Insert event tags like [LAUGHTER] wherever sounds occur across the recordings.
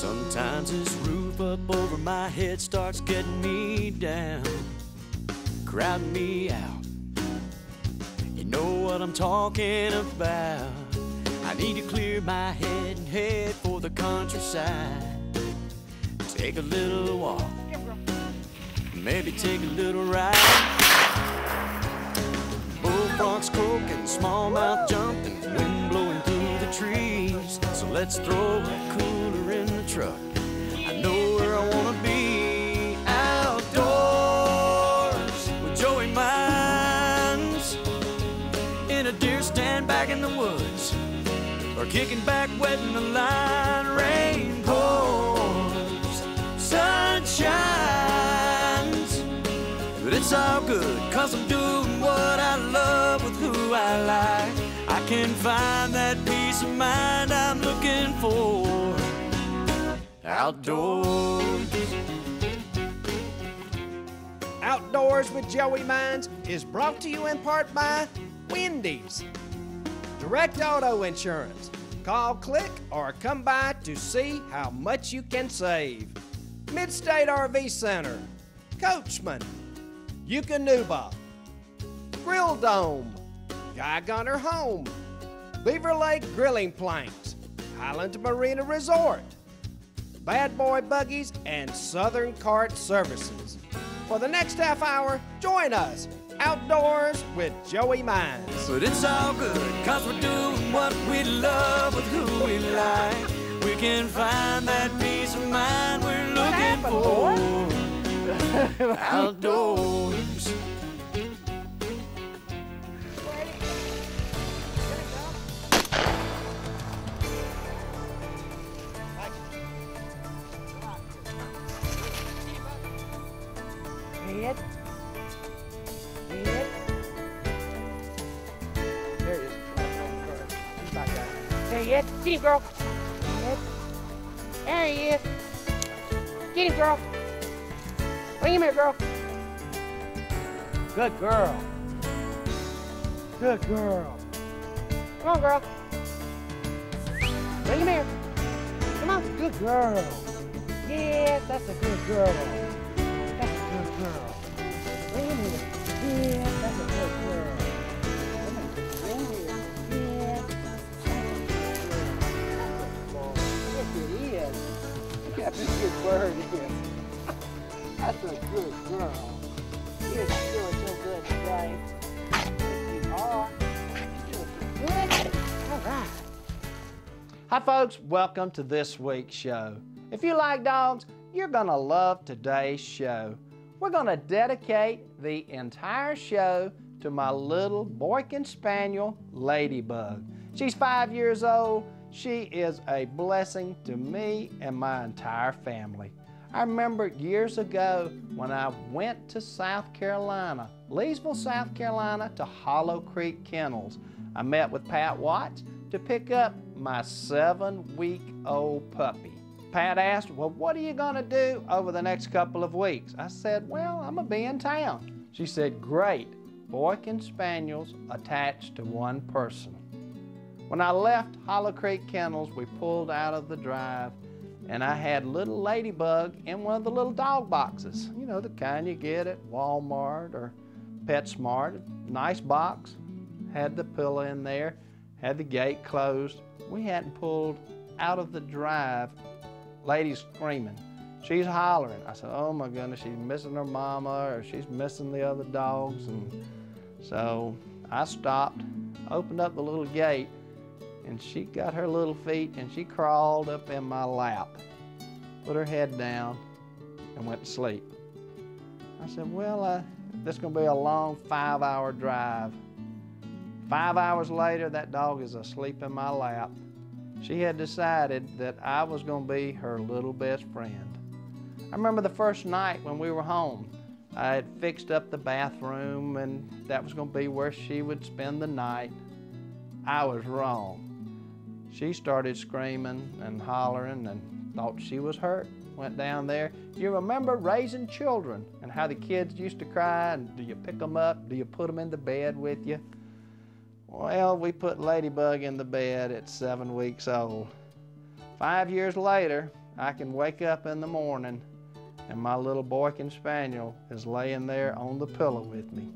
Sometimes this roof up over my head starts getting me down, crowding me out. You know what I'm talking about. I need to clear my head and head for the countryside. Take a little walk, maybe take a little ride. Bullfrogs croaking, smallmouth jumping, wind blowing through the trees. Let's throw a cooler in the truck. I know where I wanna be. Outdoors with Joey Mines. In a deer stand back in the woods. Or kicking back, wetting the line. Rain pours, sun shines. But it's all good, cause I'm doing what I love with who I like. I can find that peace of mind I'm looking for outdoors. Outdoors with Joey Mines is brought to you in part by Wendy's. Direct Auto Insurance. Call, click, or come by to see how much you can save. Midstate RV Center. Coachmen. Eukanuba. Grill Dome. Guy Gunner Home. Beaver Lake Grilling Planks. Highland Marina Resort. Bad Boy Buggies, and Southern Cart Services. For the next half hour, join us outdoors with Joey Mines. But it's all good, cause we're doing what we love with who we like. We can find that peace of mind we're looking for. [LAUGHS] Outdoors. There he is. Get him, girl. There he is. Get him, girl. Bring him here, girl. Good girl. Good girl. Come on, girl. Bring him here. Come on. Good girl. Yes, that's a good girl. That's a good girl. Bring him here. Yes, that's a good girl. Bird is. [LAUGHS] That's a good girl. You're doing so good today. Hi, folks. Welcome to this week's show. If you like dogs, you're going to love today's show. We're going to dedicate the entire show to my little Boykin Spaniel, Ladybug. She's five years old. She is a blessing to me and my entire family. I remember years ago when I went to South Carolina, Leesville, South Carolina, to Hollow Creek Kennels. I met with Pat Watts to pick up my seven week old puppy. Pat asked, Well, what are you going to do over the next couple of weeks? I said, Well, I'm going to be in town. She said, Great. Boykin Spaniels attached to one person. When I left Hollow Creek Kennels, we pulled out of the drive and I had little Ladybug in one of the little dog boxes. You know, the kind you get at Walmart or PetSmart. Nice box, had the pillow in there, had the gate closed. We hadn't pulled out of the drive. Lady's screaming. She's hollering. I said, oh my goodness, she's missing her mama or she's missing the other dogs. And so I stopped, opened up the little gate, and she got her little feet and she crawled up in my lap, put her head down, and went to sleep. I said, Well, uh, this is going to be a long five hour drive. Five hours later, that dog is asleep in my lap. She had decided that I was going to be her little best friend. I remember the first night when we were home. I had fixed up the bathroom, and that was going to be where she would spend the night. I was wrong. She started screaming and hollering and thought she was hurt. Went down there. You remember raising children and how the kids used to cry and do you pick them up? Do you put them in the bed with you? Well, we put Ladybug in the bed at seven weeks old. Five years later, I can wake up in the morning and my little Boykin Spaniel is laying there on the pillow with me.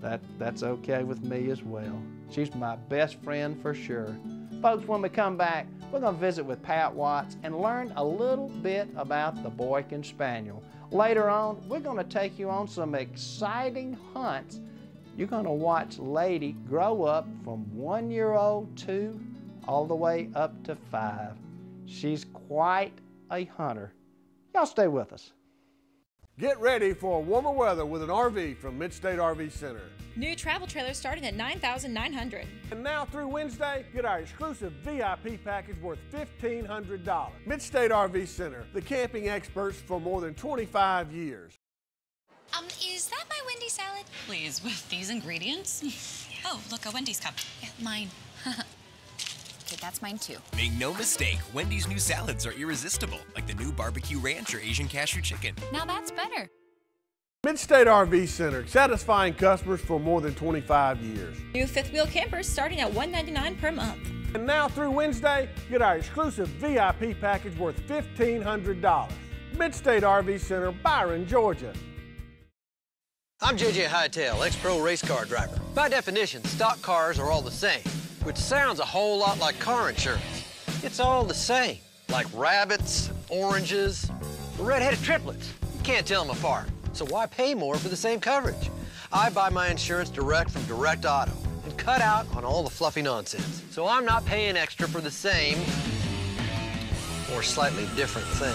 That, that's okay with me as well. She's my best friend for sure. Folks, when we come back, we're going to visit with Pat Watts and learn a little bit about the Boykin Spaniel. Later on, we're going to take you on some exciting hunts. You're going to watch Lady grow up from one year old, to all the way up to five. She's quite a hunter. Y'all stay with us. Get ready for warmer weather with an RV from Midstate RV Center. New travel trailers starting at 9900 And now through Wednesday, get our exclusive VIP package worth $1,500. Midstate RV Center, the camping experts for more than 25 years. Um, is that my Wendy salad? Please, with these ingredients? [LAUGHS] Oh, look, a Wendy's cup. Yeah, mine. [LAUGHS] okay, that's mine too. Make no mistake, Wendy's new salads are irresistible, like the new barbecue ranch or Asian cashew chicken. Now that's better. Midstate RV Center, satisfying customers for more than 25 years. New fifth wheel campers starting at 199 per month. And now through Wednesday, get our exclusive VIP package worth $1,500. Midstate RV Center, Byron, Georgia. I'm JJ Hightail, ex-pro race car driver. By definition, stock cars are all the same, which sounds a whole lot like car insurance. It's all the same, like rabbits, oranges, red-headed triplets. You can't tell them apart. So why pay more for the same coverage? I buy my insurance direct from Direct Auto and cut out on all the fluffy nonsense. So I'm not paying extra for the same or slightly different thing.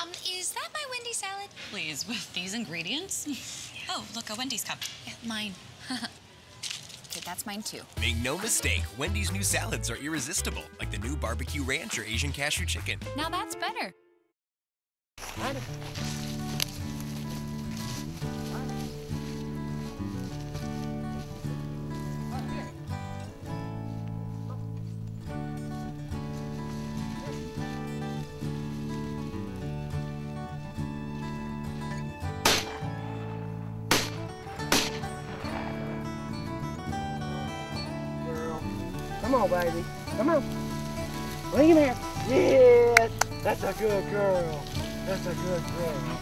Um, is that my Wendy salad? Please, with these ingredients? [LAUGHS] Oh, look, a Wendy's cup. Yeah, mine. [LAUGHS] okay, that's mine too. Make no mistake, Wendy's new salads are irresistible, like the new barbecue ranch or Asian cashew chicken. Now that's better. On, baby. Come on. Bring him here. Yes. That's a good girl. That's a good girl.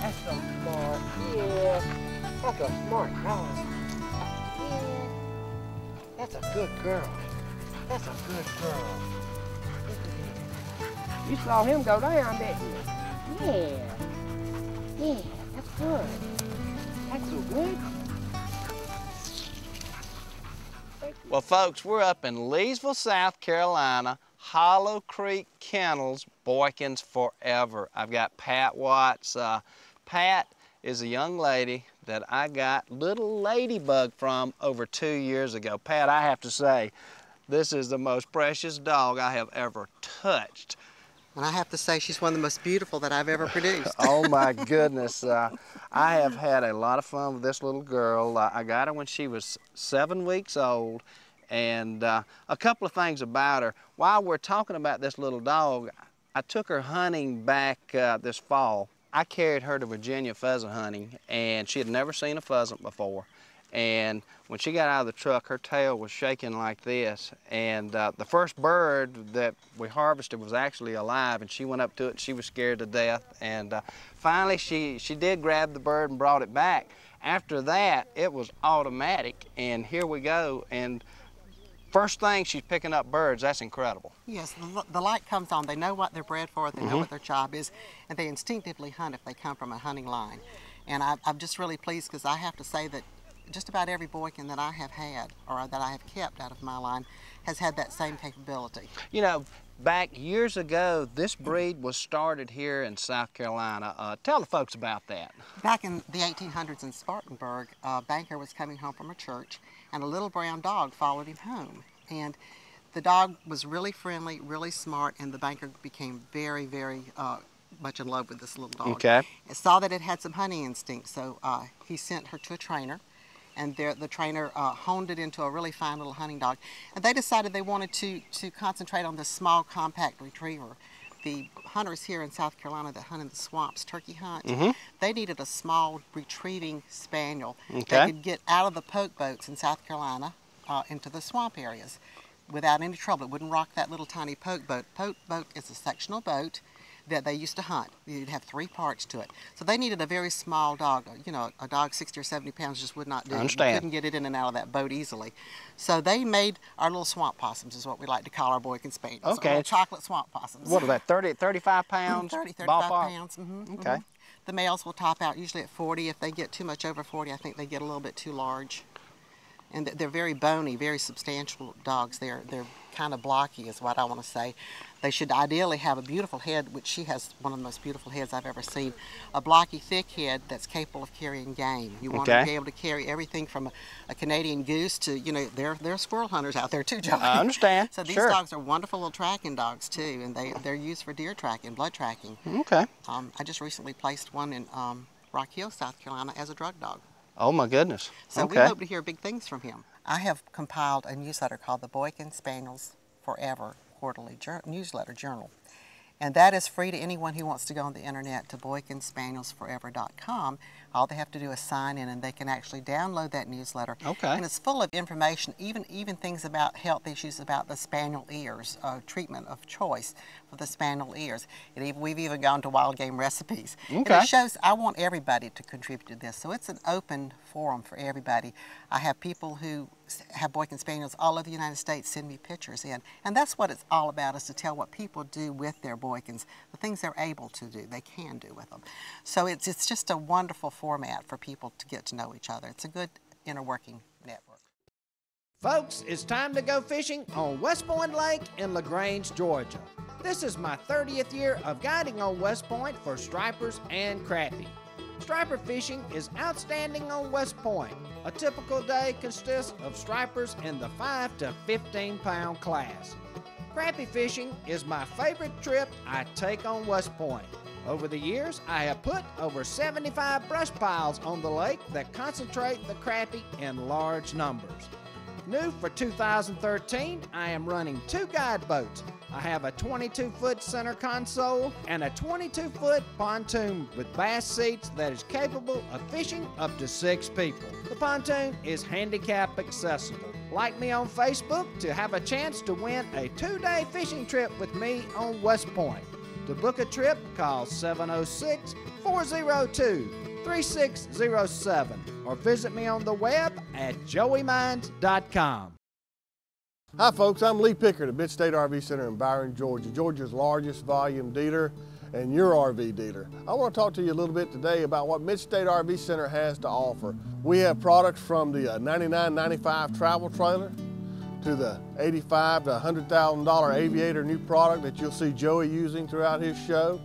That's so smart. Yeah. That's a smart girl. Yeah. That's a good girl. That's a good girl. You saw him go down, didn't you? Yeah. Yeah, that's good. That's so good. Well, folks, we're up in Leesville, South Carolina, Hollow Creek Kennels, Boykins Forever. I've got Pat Watts. Uh, Pat is a young lady that I got little ladybug from over two years ago. Pat, I have to say, this is the most precious dog I have ever touched. And I have to say, she's one of the most beautiful that I've ever produced. [LAUGHS] oh my [LAUGHS] goodness. Uh, I have had a lot of fun with this little girl. Uh, I got her when she was seven weeks old. And uh, a couple of things about her. While we're talking about this little dog, I took her hunting back uh, this fall. I carried her to Virginia pheasant hunting, and she had never seen a pheasant before. And when she got out of the truck, her tail was shaking like this. And uh, the first bird that we harvested was actually alive, and she went up to it. She was scared to death. And uh, finally, she she did grab the bird and brought it back. After that, it was automatic, and here we go. And first thing, she's picking up birds. That's incredible. Yes, the, the light comes on. They know what they're bred for, they know Mhm. what their job is, and they instinctively hunt if they come from a hunting line. And I, I'm just really pleased because I have to say that just about every boykin that I have had or that I have kept out of my line has had that same capability. You know, back years ago, this breed was started here in South Carolina. Uh, tell the folks about that. Back in the 1800s in Spartanburg, a banker was coming home from a church, and a little brown dog followed him home. And the dog was really friendly, really smart, and the banker became very, very uh, much in love with this little dog. Okay. And saw that it had some hunting instinct, so uh, he sent her to a trainer. And there, the trainer uh, honed it into a really fine little hunting dog. And they decided they wanted to, to concentrate on this small, compact retriever. The hunters here in South Carolina that hunt in the swamps, turkey hunt, Mhm. they needed a small retrieving spaniel Okay. that could get out of the poke boats in South Carolina uh, into the swamp areas without any trouble. It wouldn't rock that little tiny poke boat. Poke boat is a sectional boat that they used to hunt. You'd have three parts to it. So they needed a very small dog. You know, a dog 60 or 70 pounds just would not do I understand. You couldn't get it in and out of that boat easily. So they made our little swamp possums, is what we like to call our Boykin Spaniels. Okay. little chocolate swamp possums. What are they, 30, 35 pounds? 30, 35 ballpark? pounds. mhm, Okay. mhm. The males will top out usually at 40. If they get too much over 40, I think they get a little bit too large. And they're very bony, very substantial dogs. They're they're kind of blocky, is what I want to say. They should ideally have a beautiful head, which she has one of the most beautiful heads I've ever seen. A blocky, thick head that's capable of carrying game. You want Okay. to be able to carry everything from a, a Canadian goose to, you know, there there are squirrel hunters out there too, Johnny. I understand, [LAUGHS] So these sure. dogs are wonderful little tracking dogs too, and they they're used for deer tracking, blood tracking. Okay. Um, I just recently placed one in um, Rock Hill, South Carolina, as a drug dog. Oh my goodness. So okay. we hope to hear big things from him. I have compiled a newsletter called the Boykin Spaniels Forever Quarterly Newsletter Journal. And that is free to anyone who wants to go on the internet to boykinspanielsforever.com. All they have to do is sign in and they can actually download that newsletter. Okay. And it's full of information, even even things about health issues about the spaniel ears, uh, treatment of choice for the spaniel ears. It even, we've even gone to wild game recipes. And Okay. it shows I want everybody to contribute to this. So it's an open forum for everybody. I have people who have Boykin Spaniels all over the United States send me pictures in. And that's what it's all about is to tell what people do with their Boykins, the things they're able to do, they can do with them. So it's, it's just a wonderful format for people to get to know each other. It's a good inner working network. Folks, it's time to go fishing on West Point Lake in LaGrange, Georgia. This is my 30th year of guiding on West Point for stripers and crappie. Striper fishing is outstanding on West Point. A typical day consists of stripers in the 5 to 15 pound class. Crappie fishing is my favorite trip I take on West Point. Over the years, I have put over 75 brush piles on the lake that concentrate the crappie in large numbers. New for 2013, I am running two guide boats. I have a 22 foot center console and a 22 foot pontoon with bass seats that is capable of fishing up to six people. The pontoon is handicap accessible. Like me on Facebook to have a chance to win a two day fishing trip with me on West Point. To book a trip, call 706 402 3607 or visit me on the web at joeymines.com. Hi, folks. I'm Lee Pickard at Mid-State RV Center in Byron, Georgia, Georgia's largest volume dealer and your RV dealer. I want to talk to you a little bit today about what Mid-State RV Center has to offer. We have products from the uh, $99.95 travel trailer to the 85 to $100,000 Aviator new product that you'll see Joey using throughout his show.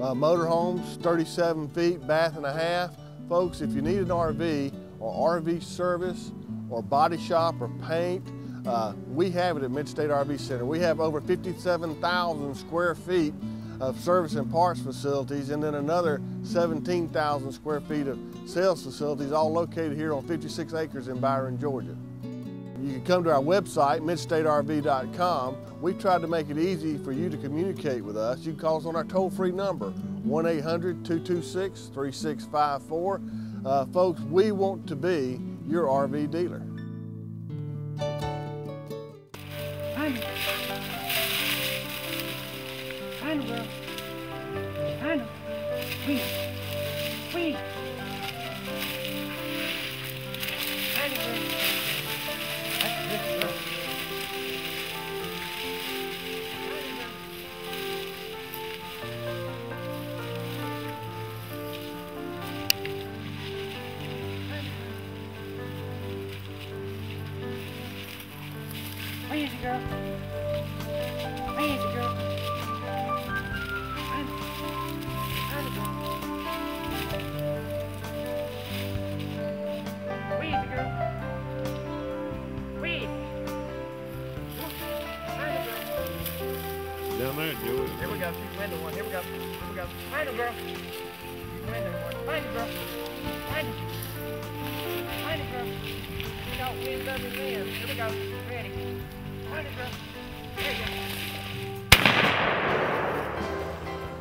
Uh, motorhomes, 37 feet, bath and a half. Folks, if you need an RV or RV service or body shop or paint, uh, we have it at Midstate RV Center. We have over 57,000 square feet of service and parts facilities and then another 17,000 square feet of sales facilities all located here on 56 acres in Byron, Georgia. You can come to our website, midstaterv.com. We've tried to make it easy for you to communicate with us. You can call us on our toll-free number, 1-800-226-3654. Uh, folks, we want to be your RV dealer. Girl. We go. Find her, girl. She's window one. Find her. Find. Find her, girl. We got wind under wind. Here we go. Ready. Find her, girl. There you go.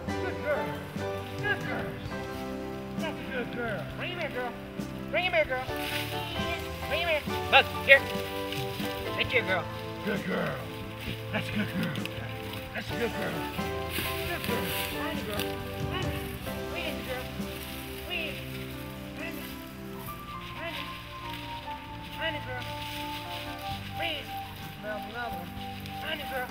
Good girl. Good girl. That's a good girl. Bring him here, girl. Bring him here, girl. Bring him here. Look, here. That's your girl. Good girl. That's a good girl. That's a good girl. Good girl. Find the girl. Girl. It? Love, love her. Find the girl.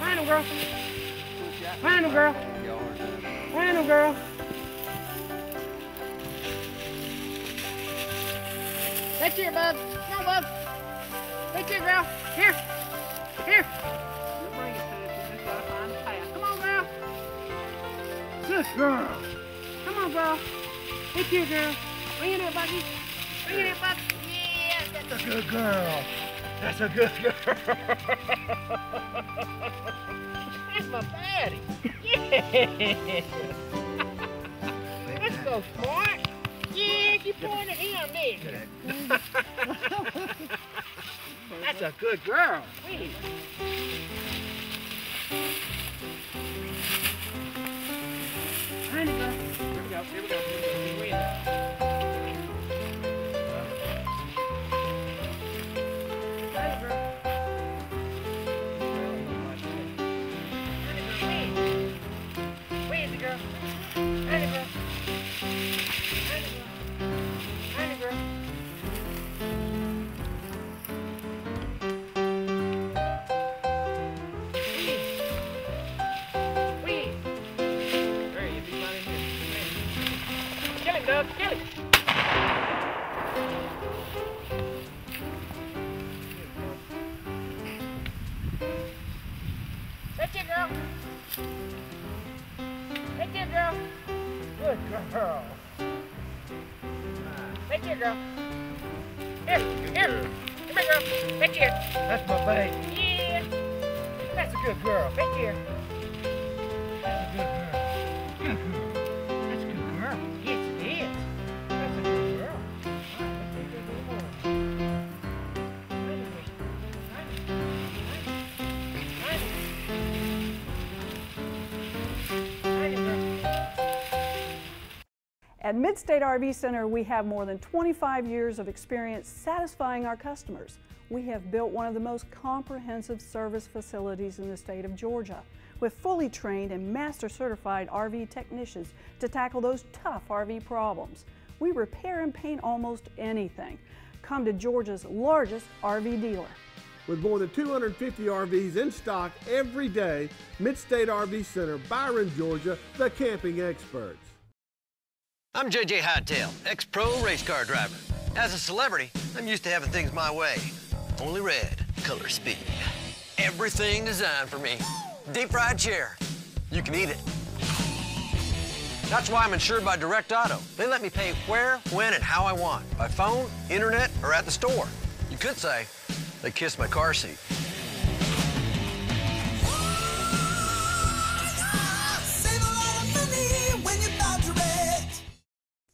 Find girl. Find girl. Find girl. Find girl. That's here, bud. Come on. That's here, girl. Here. Here. You bring it to us. You just gotta find the path. Come on, girl. Good girl. Girl. That's here, girl. Bring it here, Bucky. Bring it here, Bucky. Yeah, that's a good girl. That's a good girl. That's my daddy. Yeah. Let's go, smart. Yeah, you pointing him, didn't? That's a good girl. Wait. Thank you. Here. Kill him, Doug. Kill him. That's it, girl. That's it, girl. Good girl. That's it, girl. Here, here. Come here, girl. That's it. That's my baby. Yeah. That's a good girl. That's here. At Midstate RV Center, we have more than 25 years of experience satisfying our customers. We have built one of the most comprehensive service facilities in the state of Georgia with fully trained and master certified RV technicians to tackle those tough RV problems. We repair and paint almost anything. Come to Georgia's largest RV dealer. With more than 250 RVs in stock every day, Midstate RV Center, Byron, Georgia, the camping experts. I'm JJ Hightail, ex-pro race car driver. As a celebrity, I'm used to having things my way. Only red, color speed. Everything designed for me. Deep fried chair. You can eat it. That's why I'm insured by Direct Auto. They let me pay where, when, and how I want. By phone, internet, or at the store. You could say they kissed my car seat.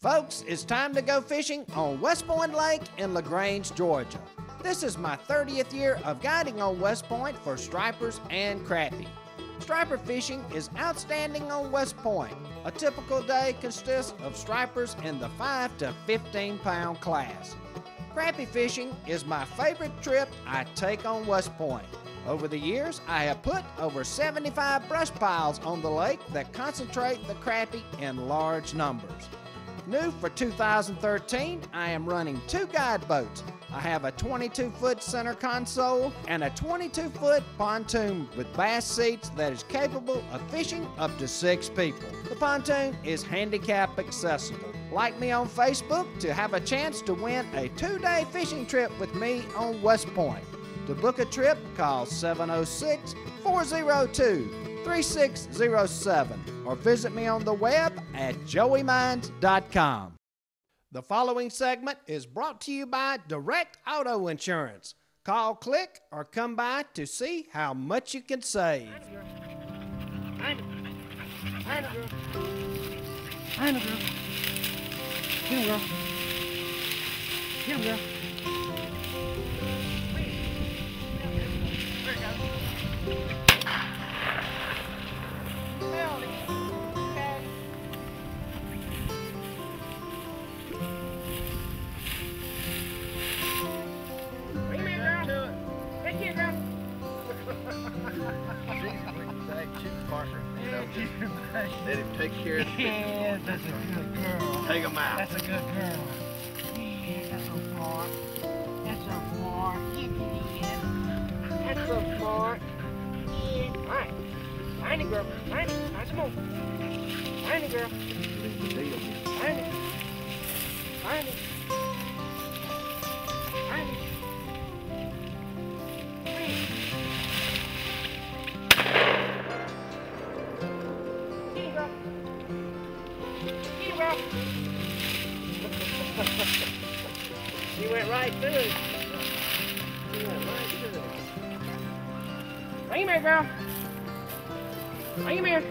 Folks, it's time to go fishing on West Point Lake in LaGrange, Georgia. This is my 30th year of guiding on West Point for stripers and crappie. Striper fishing is outstanding on West Point. A typical day consists of stripers in the 5 to 15 pound class. Crappie fishing is my favorite trip I take on West Point. Over the years, I have put over 75 brush piles on the lake that concentrate the crappie in large numbers. New for 2013, I am running two guide boats. I have a 22 foot center console and a 22 foot pontoon with bass seats that is capable of fishing up to six people. The pontoon is handicap accessible. Like me on Facebook to have a chance to win a two day fishing trip with me on West Point. To book a trip, call 706 402 3607 or visit me on the web at joeymines.com. The following segment is brought to you by Direct Auto Insurance. Call, click, or come by to see how much you can save. Girl. Get him, girl. It. Bring here, girl. Bring him here.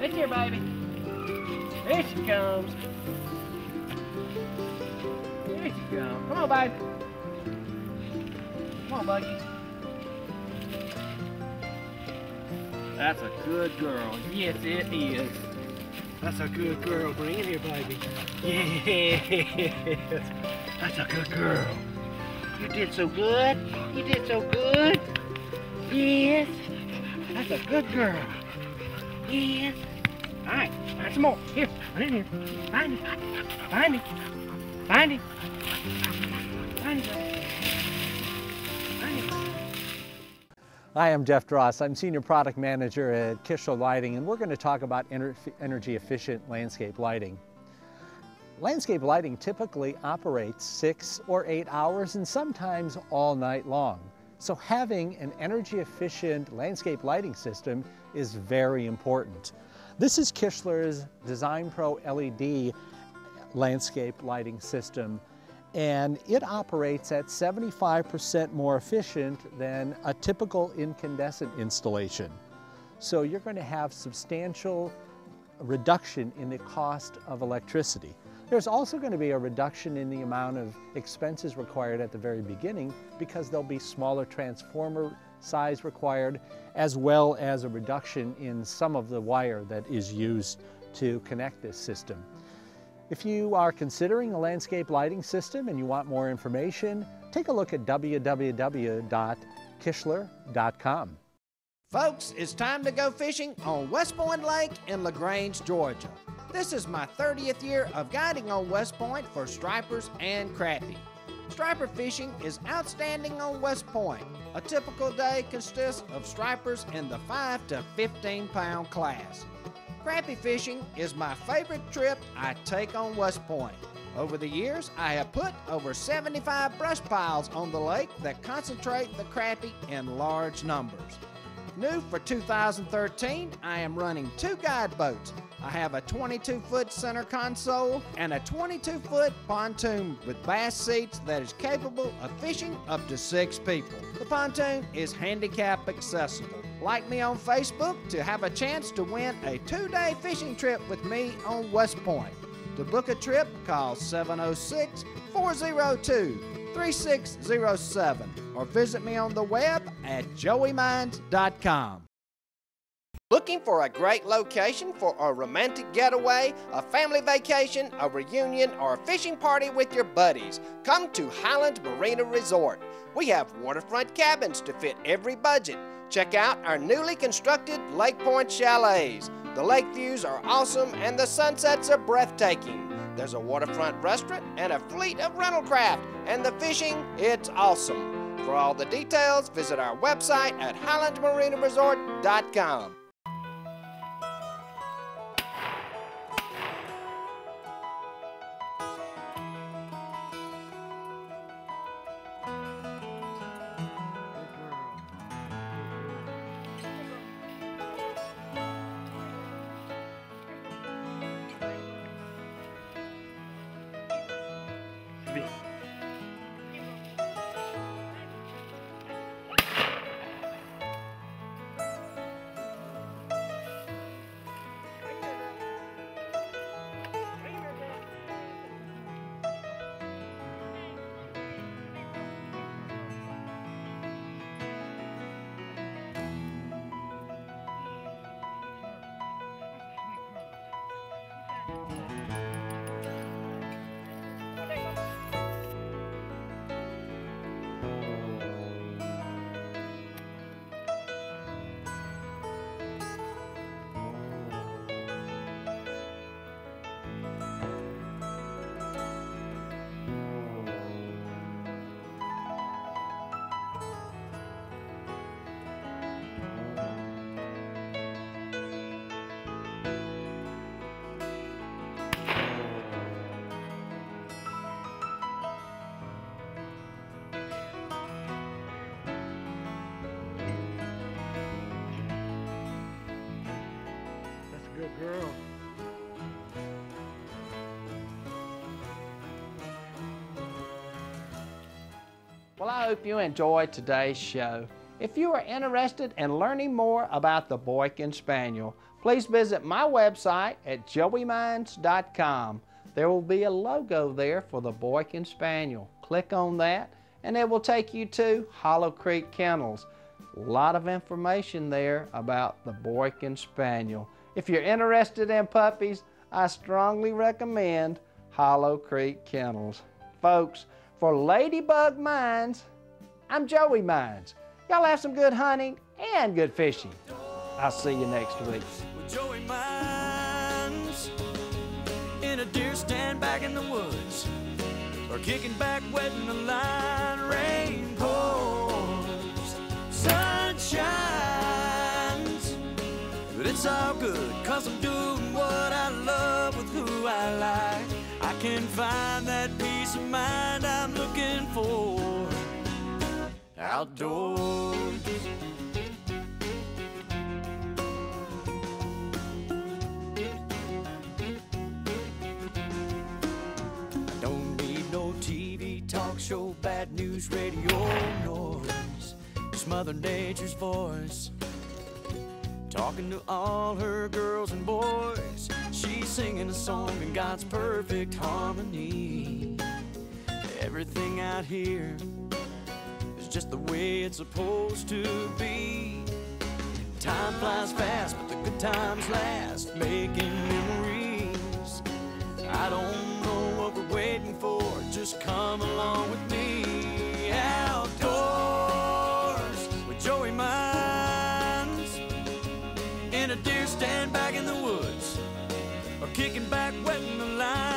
Look here, baby. There she comes. There she comes. Come on, baby. Come on, Buggy. That's a good girl. Yes, it is. That's a good girl. Bring it here, baby. Yes. That's a good girl. You did so good. You did so good. Yes. That's a good girl. Yes. All right. Find some more. Here. Run in here. Find it. Find it. Find it. Find it. Find it. Hi, I'm Jeff Dross. I'm Senior Product Manager at Kichler Lighting, and we're going to talk about ener energy efficient landscape lighting. Landscape lighting typically operates six or eight hours and sometimes all night long. So having an energy efficient landscape lighting system is very important. This is Kichler's Design Pro LED landscape lighting system and it operates at 75% more efficient than a typical incandescent installation. So you're going to have substantial reduction in the cost of electricity. There's also going to be a reduction in the amount of expenses required at the very beginning because there'll be smaller transformer size required as well as a reduction in some of the wire that is used to connect this system. If you are considering a landscape lighting system and you want more information, take a look at www.kichler.com. Folks, it's time to go fishing on West Point Lake in LaGrange, Georgia. This is my 30th year of guiding on West Point for stripers and crappie. Striper fishing is outstanding on West Point. A typical day consists of stripers in the 5 to 15 pound class. Crappie fishing is my favorite trip I take on West Point. Over the years, I have put over 75 brush piles on the lake that concentrate the crappie in large numbers. New for 2013, I am running two guide boats. I have a 22 foot center console and a 22 foot pontoon with bass seats that is capable of fishing up to six people. The pontoon is handicap accessible. Like me on Facebook to have a chance to win a two day fishing trip with me on West Point. To book a trip, call 706 402 3607 or visit me on the web at joeymines.com. Looking for a great location for a romantic getaway, a family vacation, a reunion, or a fishing party with your buddies? Come to Highland Marina Resort. We have waterfront cabins to fit every budget. Check out our newly constructed Lake Point chalets. The lake views are awesome and the sunsets are breathtaking. There's a waterfront restaurant and a fleet of rental craft, and the fishing, it's awesome. For all the details, visit our website at highlandmarinaresort.com. hope you enjoyed today's show. If you are interested in learning more about the Boykin Spaniel, please visit my website at joeymines.com. There will be a logo there for the Boykin Spaniel. Click on that and it will take you to Hollow Creek Kennels. A lot of information there about the Boykin Spaniel. If you're interested in puppies, I strongly recommend Hollow Creek Kennels. Folks, for Ladybug Mines, I'm Joey Mines. Y'all have some good hunting and good fishing. I'll see you next week. Joey Mines in a deer stand back in the woods or kicking back, the line. Rain pours, sun shines, but it's all good cause I'm doing what I love with who I like. I can find that peace of mind I'm looking for outdoors. I Don't need no TV talk show, bad news radio noise. Just Mother Nature's voice. Talking to all her girls and boys. She's singing a song in God's perfect harmony. Everything out here just the way it's supposed to be. Time flies fast, but the good times last, making memories. I don't know what we're waiting for, just come along with me. Outdoors with Joey Mines in a deer stand back in the woods, or kicking back, wetting the line.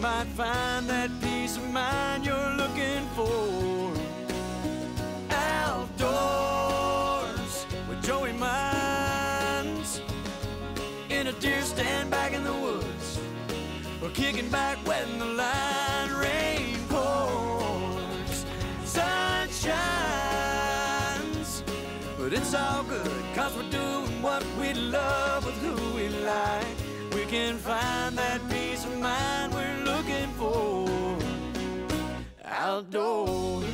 Might find that peace of mind you're looking for. Outdoors with Joey Mines in a deer stand back in the woods. We're kicking back, wetting the line. Rain pours, sun shines, but it's all good, cause we're doing what we love with who we like. We can find that outdoors.